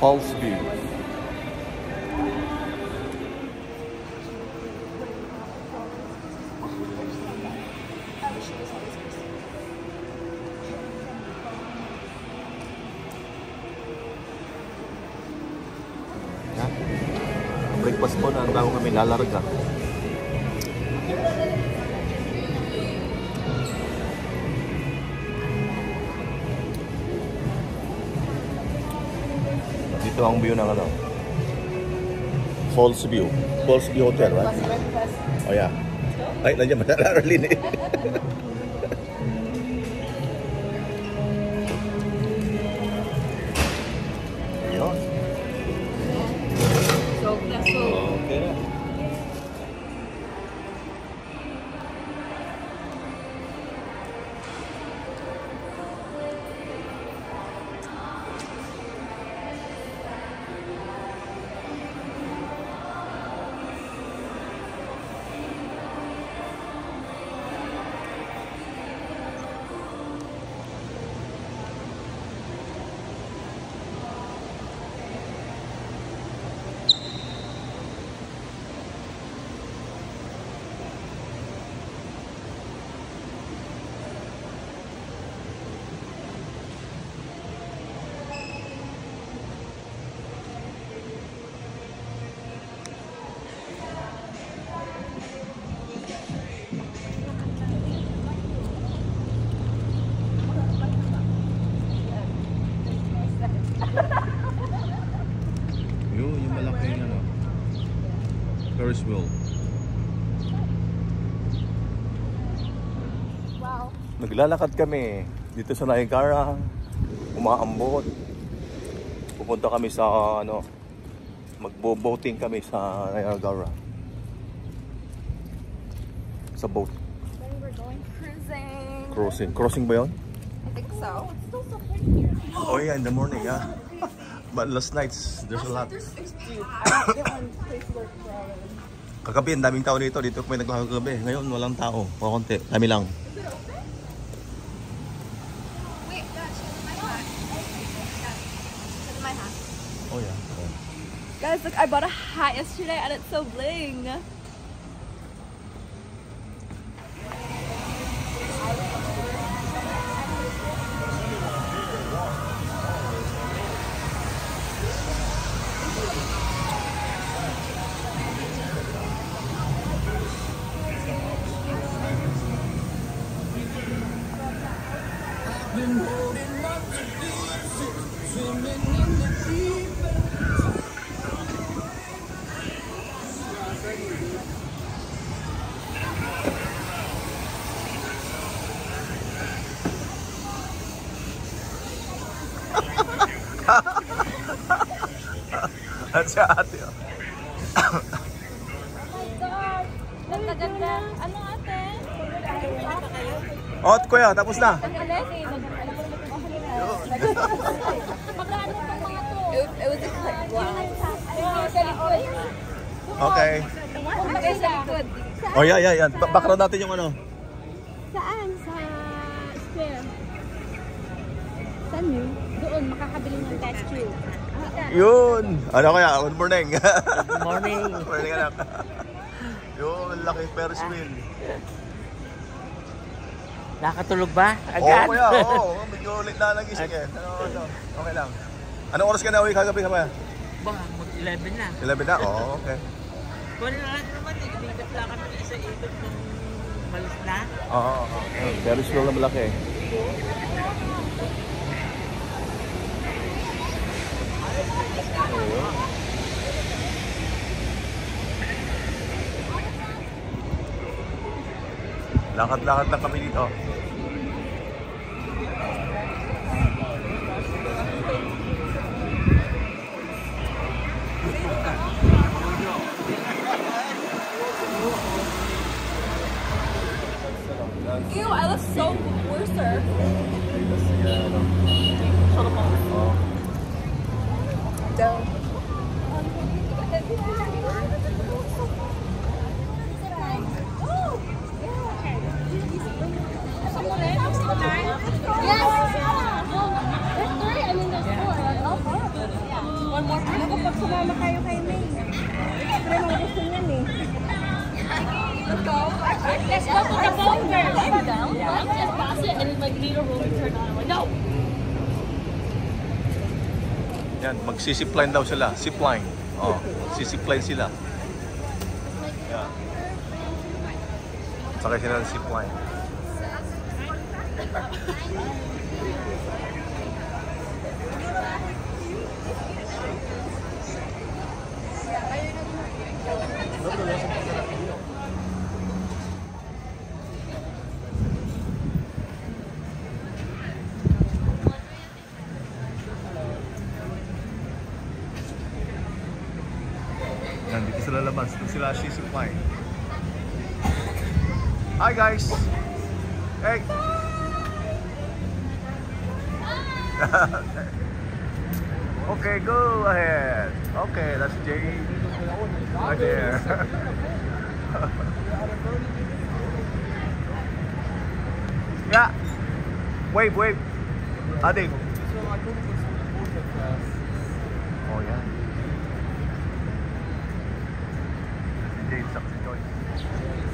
false view. Ya. Breakfast po na bago kami lalarga. Dito ang view ng ano. Falls View. Falls View Hotel, right? Oh yeah. Ay, nandiyan ba? Arlene eh. Ferris wheel. Wow. Naglalakad kami dito sa Niagara. Umaambot. Pupunta kami sa ano, magbo-boating kami sa Niagara. Sa boat. Then we're going cruising. Crossing. Crossing ba yun? I think so. Oh yeah, in the morning, yeah. But last nights, there's a lot. Kagabi, ang daming tao dito. Dito kami nagkakagabi. Ngayon, walang tao. Pakunti. Kami lang. Oh yeah. Guys, look, I bought a hat yesterday and it's so bling. Si ate. oh. My god. Ano ate? Oh, kuya, tapos na. Okay. Oh yeah, yeah, yeah. Ba- Background natin yung ano. Saan? Sa square. Saan yun? Makakabili ng test tube. Yun. Ano kaya? Good morning. Good morning. Good morning, anak. Yun, laki Ferris wheel. Nakatulog ba? Oo, Agad? kuya. Oo, medyo late na nagising eh. Ano, ano, okay lang. Anong oras ka na uwi kagabi ka ba? Ba, mag-11 na. 11 na? Oo, okay. Wala na naman eh. Ibigat lang kami ng isa ikot nung malis na. Oo, oo. Ferris wheel na malaki. Ayun. Lakad-lakad lang kami dito. Ew, I look so worser. Sumama kayo kay May. Siyempre, mga gusto niyan. Let's go. Let's go to the phone first. I'm down. Just pass it and then like later we'll turn on. I'm like, no. Yan, magsisipline daw sila. Zipline. Oh, sisipline sila. Yan. Sakay sila ng zipline. Nandito sila labas. Ito sila sisipline. Hi guys! Hey! okay, go ahead. Okay, that's Jay. Right there. yeah. Wave, wave. Ading. Oh, yeah. Jay, sa si Joy. Oh,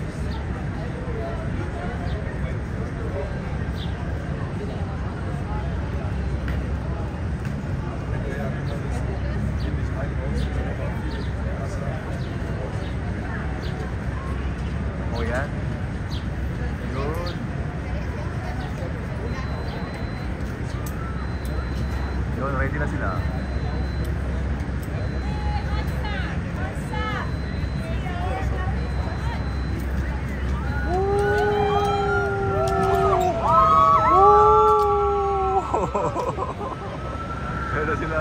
Yun, ready na sila. Pero sila...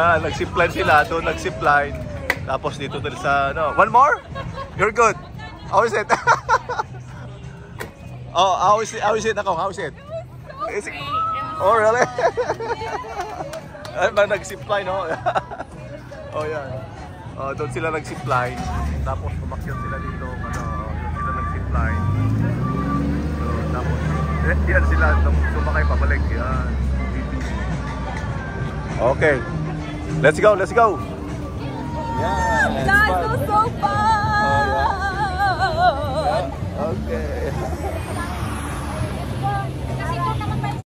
Yan, nag-zipline sila. Doon nag-zipline. Tapos dito dito sa, ano, one more? You're good. How is it? oh, how is it? How is it ako? How is it? Is it? Oh, really? Ay, nag-zipline, no? oh, yan. Oh, doon sila nag-zipline. Tapos umakyat sila dito. Ano, doon sila nag-zipline. So, tapos, eh, yan sila sumakay pabalik. Yan. Okay. Let's go, let's go. Yeah. Guys, it was so fun! Oh, okay.